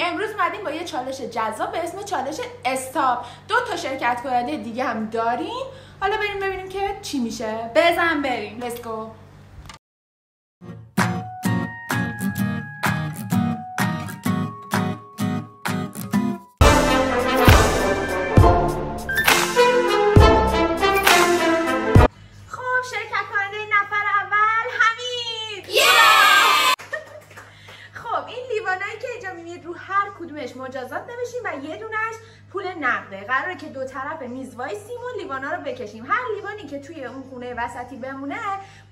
امروز اومدیم با یه چالش جذاب به اسم چالش استاپ. دو تا شرکت کننده دیگه هم داریم. حالا بریم ببینیم که چی میشه. بزن بریم. Let's مجازات نوشیم و یه دونش پول نقده. قراره که دو طرف میز وایسیم و لیوانا رو بکشیم. هر لیوانی که توی اون خونه وسطی بمونه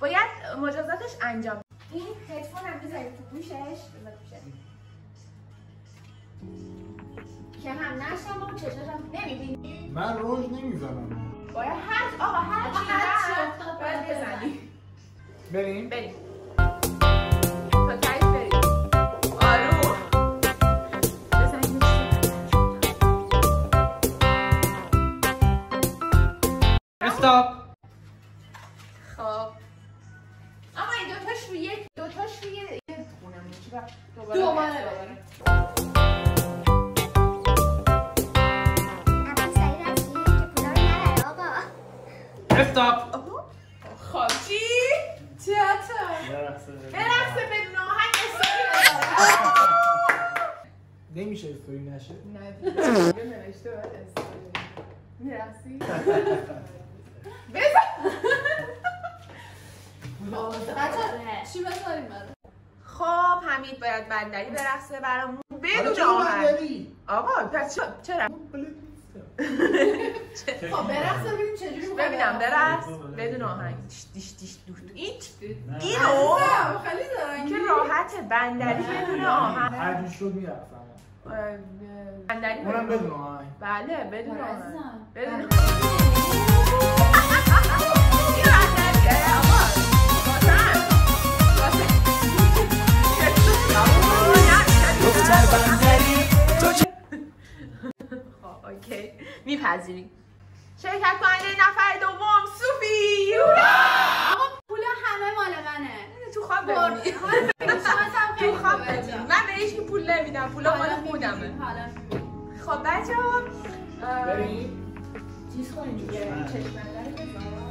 باید مجازاتش انجام این هدفون هم می‌ذارید تو گوشش. که هم نشم و چشاش هم نمی‌بینی. من روش نمی‌زنم. باید هر آقا هر چی هر چی هست افتاد باید باید بزنی. بریم؟ بریم. استاپ خب. اما این دوتاش روی یک دوتاش روی یه خونمون. چرا دوباره دوباره رو استاپ خب چی؟ تئاتر. برقصه. بدون آهنگ استوری. نمیشه استوری نشه. نه دیگه. نوشته باید استوری. میرقصی؟ چی بذاریم خب حمید باید بندری برقصه برامون. بدون بندری؟ آقا پس چرا؟ خب برقص ببینیم چجوری ببینم برقص. برقص بدون آهنگ. دیش دیش دیش دو ایت اینو خیلی زرنگی. که راحت بندری بدون آهنگ. هر جوش شد می‌رفتم. بندری بدون آهنگ. بله بدون آره، آهنگ. بدون میپذیریم. شرکت کننده نفر دوم صوفی. هورا! آقا پولا همه مال منه. تو خواب تو خواب. من به هیچ پول نمیدم. پولا مال خودمه. خب بچه ها بریم چیز کنیم دیگه. رو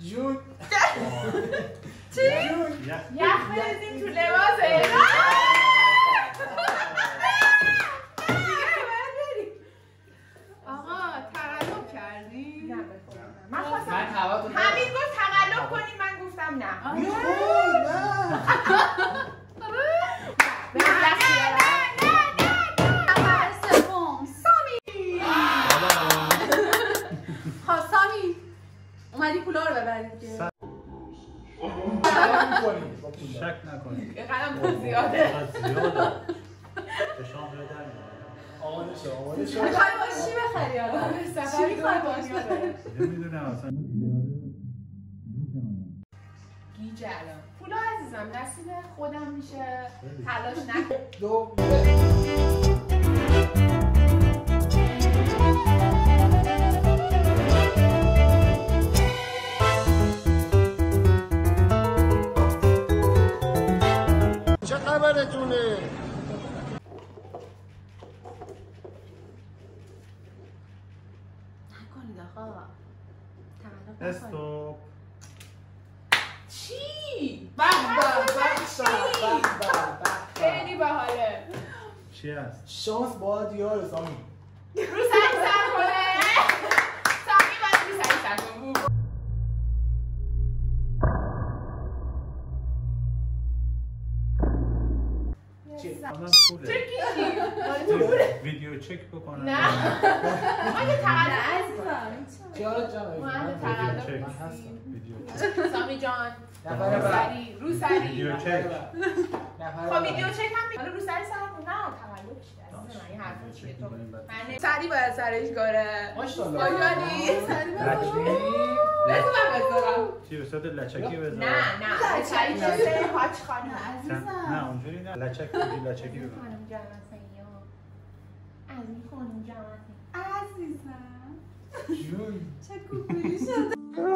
جون. چی؟ یخ بریزیم تو لباسه آقا تقلب کردی. من خواستم همین گفت تقلب کنیم من گفتم نه. اومدی پولا رو ببری دیگه چیکار می‌کنی با پول؟ شک نکنید. تو زیاده. زیاده. به شام رو در. آماده شو آماده شو. می‌خوای چی بخری حالا سفر چی می‌خوای دور باش دنیا بخری بره. نمی‌دونم اصلا. گیج الان. پولا عزیزم نصیب خودم میشه. تلاش نکن. دو استوب چی؟ به به به به به به خیلی باحاله چی هست؟ شانس باید یار سامی رو چه؟ ویدیو چک بکنم. نه. ما تقلب عزیزم جمعه ما من تقلب سامی جان. نفر رو بعد سری رو سری ویدیو چک. خب. ویدیو چک هم حالا رو سر نه تولد شده من. من سری باید سرش گاره ماشاءالله. آجانی سری باید بذارم. چی به صورت لچکی بذار. نه. نه. سری کسی حاج خانم نه اونجوری نه. لچک لچکی بزن خانم جوانسایی از این خانم جوانسایی عزیزم. جون. چه کوکولی شده.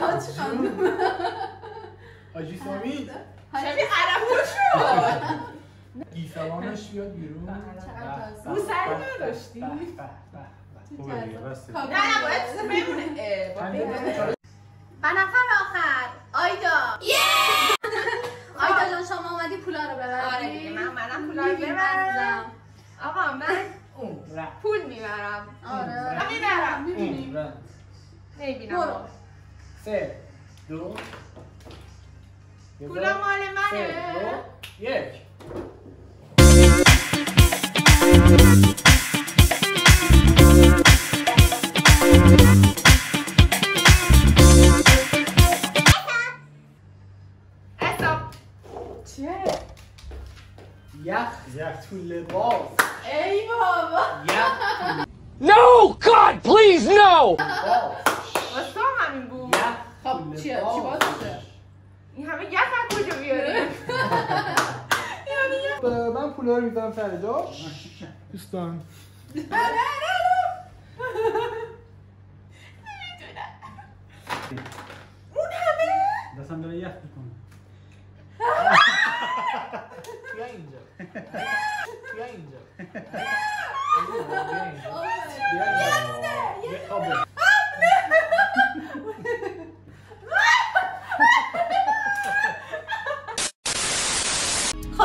حاج خانم. حاجی سامی. شبیه عرب شد گیسوانش بیاد بیرون. رو سر نداشتی؟ نه نه باید چیز بمونه اه، باید چند بمونه. تا؟ و نفر آخر آیدا. آره دیگه من عزیزم. آقا من. پول می‌برم آره من می‌برم می‌بینی؟ نمی‌بینم. سه دو پولا مال منه یک تو لباس ای بابا No! God, please, no! تو لباس واسه همین بود خب چی باز لباس. شده این همه یخ از کجا بیاره من پولا رو می‌ذارم سر دوستان. اون همه دستم داره یخ می‌کنه بیا اینجا بیا اینجا بیا اینجا بیا اینجا یه خوابه خب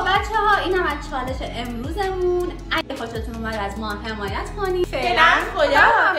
بچه ها این هم از چالش امروزمون. اگه خوشتون اومد از ما حمایت کنید. فعلا خدا